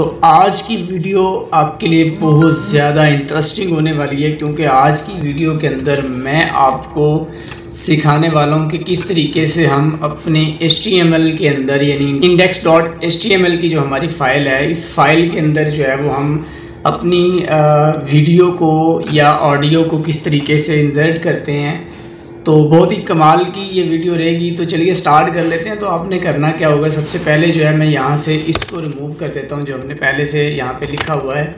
तो आज की वीडियो आपके लिए बहुत ज़्यादा इंटरेस्टिंग होने वाली है, क्योंकि आज की वीडियो के अंदर मैं आपको सिखाने वाला हूँ कि किस तरीके से हम अपने HTML के अंदर, यानी इंडेक्स डॉट एच की जो हमारी फ़ाइल है, इस फ़ाइल के अंदर जो है वो हम अपनी वीडियो को या ऑडियो को किस तरीके से इंसर्ट करते हैं तो बहुत ही कमाल की ये वीडियो रहेगी। तो चलिए स्टार्ट कर लेते हैं। तो आपने करना क्या होगा? सबसे पहले जो है, मैं यहाँ से इसको रिमूव कर देता हूँ, जो हमने पहले से यहाँ पे लिखा हुआ है।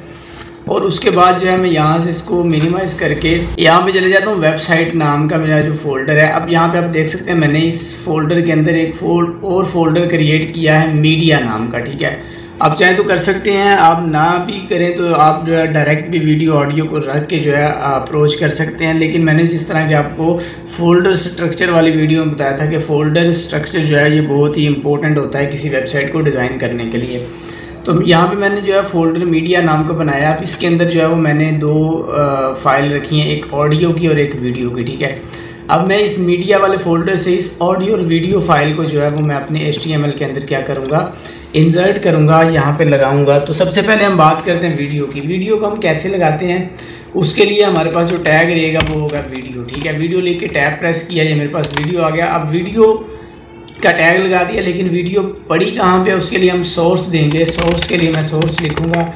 और उसके बाद जो है, मैं यहाँ से इसको मिनिमाइज़ करके यहाँ पे चले जाता हूँ वेबसाइट नाम का मेरा जो फोल्डर है। अब यहाँ पे आप देख सकते हैं, मैंने इस फोल्डर के अंदर एक फोल्ड और फोल्डर क्रिएट किया है मीडिया नाम का, ठीक है? आप चाहें तो कर सकते हैं, आप ना भी करें तो आप जो है डायरेक्ट भी वीडियो ऑडियो को रख के जो है अप्रोच कर सकते हैं। लेकिन मैंने जिस तरह के आपको फोल्डर स्ट्रक्चर वाली वीडियो में बताया था कि फ़ोल्डर स्ट्रक्चर जो है, ये बहुत ही इंपॉर्टेंट होता है किसी वेबसाइट को डिज़ाइन करने के लिए। तो यहाँ पे मैंने जो है फोल्डर मीडिया नाम का बनाया। अब इसके अंदर जो है वो मैंने दो फ़ाइल रखी हैं, एक ऑडियो की और एक वीडियो की, ठीक है? अब मैं इस मीडिया वाले फोल्डर से इस ऑडियो और वीडियो फ़ाइल को जो है वो मैं अपने एच के अंदर क्या करूँगा? इंसर्ट करूँगा, यहाँ पर लगाऊँगा। तो सबसे पहले हम बात करते हैं वीडियो की। वीडियो को हम कैसे लगाते हैं? उसके लिए हमारे पास जो टैग रहेगा वो होगा वीडियो ठीक है? वीडियो लेके टैग प्रेस किया, ये मेरे पास वीडियो आ गया। अब वीडियो का टैग लगा दिया, लेकिन वीडियो पड़ी कहाँ पे? उसके लिए हम सोर्स देंगे। सोर्स के लिए मैं सोर्स लिखूँगा।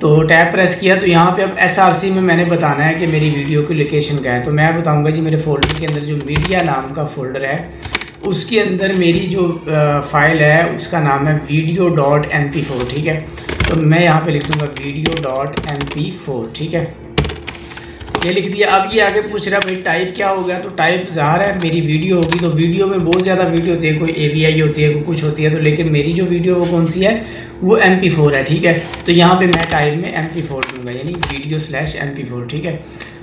तो टैप प्रेस किया तो यहाँ पे अब एसआरसी में मैंने बताना है कि मेरी वीडियो की लोकेशन क्या है। तो मैं बताऊँगा जी, मेरे फोल्डर के अंदर जो मीडिया नाम का फोल्डर है, उसके अंदर मेरी जो फ़ाइल है, उसका नाम है video dot M P four ठीक है? तो मैं यहाँ पे लिख दूँगा video dot M P four ठीक है? ये लिख दिया। अब ये आगे पूछ रहा है, भाई टाइप क्या हो गया? तो टाइप ज़ाहिर है, मेरी वीडियो होगी तो वीडियो में बहुत ज़्यादा वीडियो होती है कोई ए होती है कोई कुछ होती है तो लेकिन मेरी जो वीडियो वो कौन सी है? वो एम पी फोर है, ठीक है? तो यहाँ पे मैं टाइप में एम पी फोर दूँगा, यानी video slash M P four ठीक है?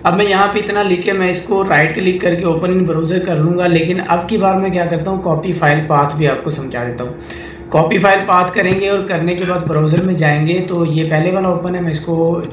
अब मैं यहाँ पे इतना लिख के मैं इसको राइट क्लिक करके ओपन इन ब्राउज़र कर लूँगा, लेकिन अब की बार मैं क्या करता हूँ? कॉपी फ़ाइल पाथ भी आपको समझा देता हूँ। कॉपी फ़ाइल पाथ करेंगे और करने के बाद ब्राउज़र में जाएँगे तो ये पहले वाला ओपन है, मैं इसको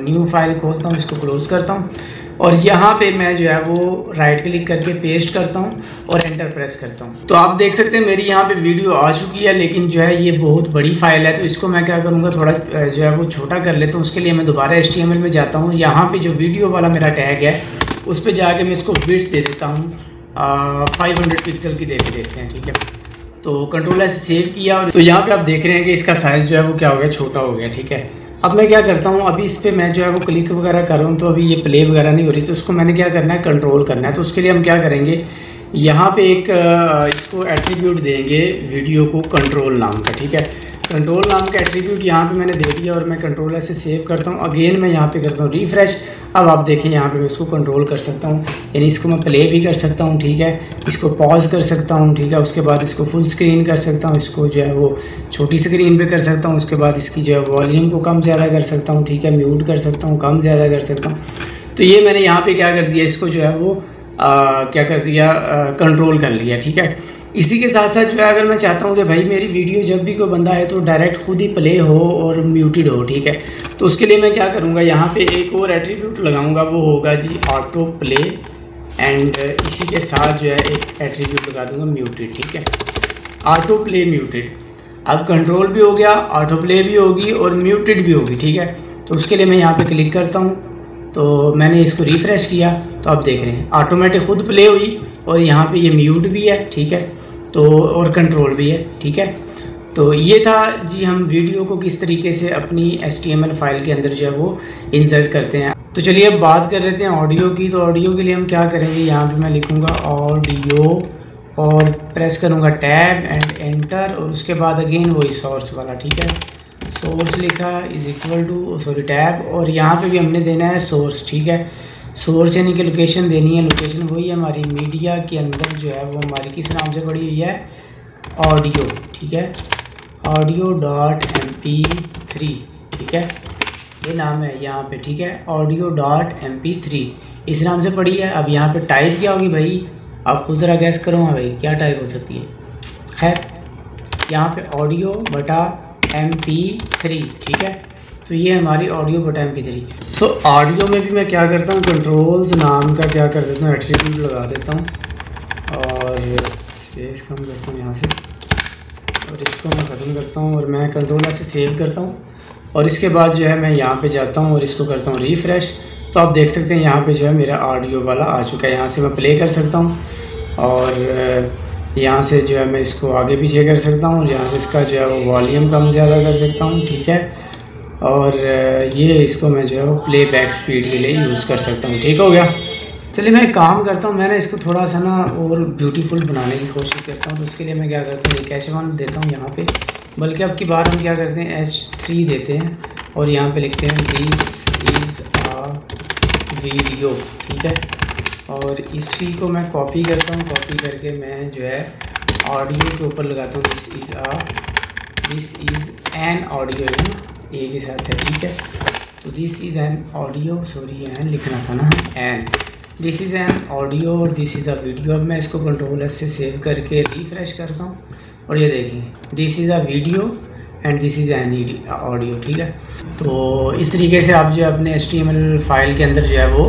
न्यू फ़ाइल खोलता हूँ, इसको क्लोज़ करता हूँ। और यहाँ पे मैं जो है वो राइट क्लिक करके पेस्ट करता हूँ और एंटर प्रेस करता हूँ। तो आप देख सकते हैं मेरी यहाँ पे वीडियो आ चुकी है, लेकिन जो है ये बहुत बड़ी फ़ाइल है तो इसको मैं क्या करूँगा, थोड़ा जो है वो छोटा कर लेता हूँ, उसके लिए मैं दोबारा एच में जाता हूँ। यहाँ पर जो वीडियो वाला मेरा टैग है, उस पर जाके मैं इसको विड्थ दे देता हूँ। फाइव हंड्रेड पिक्सल की दे के देखते हैं, ठीक है? तो कंट्रोल ऐसे सेव किया और तो यहाँ पे आप देख रहे हैं कि इसका साइज़ जो है वो क्या हो गया, छोटा हो गया, ठीक है? अब मैं क्या करता हूँ, अभी इस पर मैं जो है वो क्लिक वगैरह कर रहा हूँ तो अभी ये प्ले वगैरह नहीं हो रही तो उसको मैंने क्या करना है कंट्रोल करना है। तो उसके लिए हम क्या करेंगे, यहाँ पे एक इसको एट्रीब्यूट देंगे वीडियो को कंट्रोल नाम का, ठीक है? कंट्रोल नाम का एट्रीब्यूट यहाँ पे मैंने दे दिया और मैं कंट्रोल ऐसे सेव करता हूँ। अगेन मैं यहाँ पे करता हूँ रिफ़्रेश अब आप देखें यहाँ पे मैं इसको कंट्रोल कर सकता हूँ यानी इसको मैं प्ले भी कर सकता हूँ ठीक है? इसको पॉज कर सकता हूँ ठीक है? उसके बाद इसको फुल स्क्रीन कर सकता हूँ इसको जो है वो छोटी स्क्रीन पे कर सकता हूँ उसके बाद इसकी जो है वॉल्यूम को कम ज़्यादा कर सकता हूँ ठीक है? म्यूट कर सकता हूँ कम ज़्यादा कर सकता हूँ। तो ये मैंने यहाँ पर क्या कर दिया इसको जो है वो आ, क्या कर दिया कंट्रोल कर लिया ठीक है? इसी के साथ साथ जो है, अगर मैं चाहता हूँ कि भाई मेरी वीडियो जब भी कोई बंदा है तो डायरेक्ट खुद ही प्ले हो और म्यूटेड हो, ठीक है? तो उसके लिए मैं क्या करूँगा, यहाँ पे एक और एट्रीब्यूट लगाऊँगा, वो होगा जी ऑटो प्ले एंड इसी के साथ जो है, एक एट्रीब्यूट लगा दूँगा म्यूटेड ठीक है? ऑटो प्ले म्यूटेड अब कंट्रोल भी हो गया ऑटो प्ले भी होगी और म्यूटेड भी होगी, ठीक है? तो उसके लिए मैं यहाँ पे क्लिक करता हूँ। तो मैंने इसको रिफ़्रेश किया तो आप देख रहे हैं ऑटोमेटिक खुद प्ले हुई और यहाँ पे ये म्यूट भी है, ठीक है? तो और कंट्रोल भी है, ठीक है? तो ये था जी हम वीडियो को किस तरीके से अपनी एस फ़ाइल के अंदर जो है वो इंसर्ट करते हैं। तो चलिए अब बात कर लेते हैं ऑडियो की। तो ऑडियो के लिए हम क्या करेंगे? यहाँ पे मैं लिखूँगा ऑडियो और प्रेस करूँगा टैब एंड एंटर और उसके बाद अगेन वही सोर्स वाला, ठीक है? सोर्स लिखा is equal to sorry tab और यहाँ पे भी हमने देना है सोर्स ठीक है? सोर्स यानी कि लोकेशन देनी है। लोकेशन वही है हमारी मीडिया के अंदर जो है, वो हमारी किस नाम से पड़ी हुई है? ऑडियो ठीक है? Audio dot M P three ठीक है? ये नाम है यहाँ पे, ठीक है? Audio dot M P three इस नाम से पड़ी है। अब यहाँ पे टाइप क्या होगी भाई? आप खुद ज़रा गैस करो हाँ भाई, क्या टाइप हो सकती है? खैर, यहाँ पे ऑडियो बटा एम पी थ्री ठीक है? तो ये हमारी ऑडियो बटा M P three so audio में भी मैं क्या करता हूँ कंट्रोल्स नाम का क्या कर देता हूँ एट्रीब्यूट लगा देता हूँ। और स्पेस कम करता हूँ यहाँ से। और इसको मैं ख़त्म करता हूँ और मैं कंट्रोल से सेव करता हूँ। और इसके बाद जो है मैं यहाँ पे जाता हूँ और इसको करता हूँ रिफ़्रेश तो आप देख सकते हैं यहाँ पे जो है मेरा ऑडियो वाला आ चुका है। यहाँ से मैं प्ले कर सकता हूँ। और यहाँ से जो है मैं इसको आगे पीछे कर सकता हूँ। यहाँ से इसका जो है वो वॉल्यूम कम ज़्यादा कर सकता हूँ। ठीक है? और ये इसको मैं जो है प्ले बैक स्पीड के लिए यूज़ कर सकता हूँ। ठीक हो गया? चलिए, मैं काम करता हूँ, मैंने इसको थोड़ा सा ना और ब्यूटीफुल बनाने की कोशिश करता हूँ तो उसके लिए मैं क्या करता हूँ, एक कैश वन देता हूँ यहाँ पे। बल्कि अब की बार हम क्या करते हैं एच थ्री देते हैं और यहाँ पे लिखते हैं दिस इज़ आ वीडियो ठीक है? और इसी को मैं कॉपी करता हूँ कॉपी करके मैं जो है ऑडियो के ऊपर लगाता हूँ this is a this is an audio है ना ए के साथ है, ठीक है? तो this is an audio sorry an लिखना था ना an this is an audio और दिस इज़ अ वीडियो अब मैं इसको कंट्रोल एस से सेव करके रिफ्रेश करता हूँ। और ये देखें this is a video and this is an audio ठीक है? तो इस तरीके से आप जो अपने एच फ़ाइल के अंदर जो है वो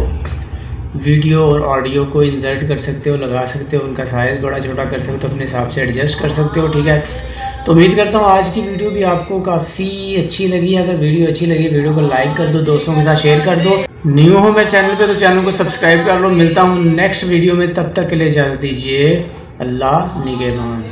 वीडियो और ऑडियो को इंसर्ट कर सकते हो, लगा सकते हो, उनका साइज़ बड़ा छोटा कर सकते हो अपने हिसाब से एडजस्ट कर सकते हो, ठीक है? तो उम्मीद करता हूँ आज की वीडियो भी आपको काफ़ी अच्छी लगी अगर वीडियो अच्छी लगी, वीडियो को लाइक कर दो, दोस्तों के साथ शेयर कर दो। न्यू हो मेरे चैनल पे तो चैनल को सब्सक्राइब कर लो। मिलता हूँ नेक्स्ट वीडियो में, तब तक के लिए इजाज़त दीजिए। अल्लाह निगेबान।